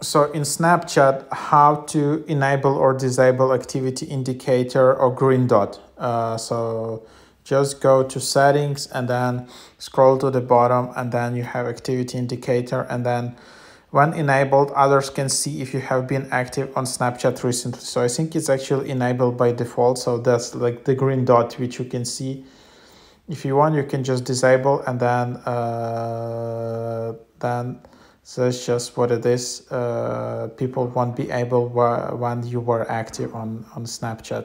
so in Snapchat, how to enable or disable activity indicator or green dot. Uh, so just go to settings and then scroll to the bottom and then you have activity indicator. And then when enabled others can see if you have been active on snapchat recently. So i think it's actually enabled by default. So that's like the green dot which you can see. If you want you can just disable and then uh, then so that's just what it is uh, people won't be able when you were active on on snapchat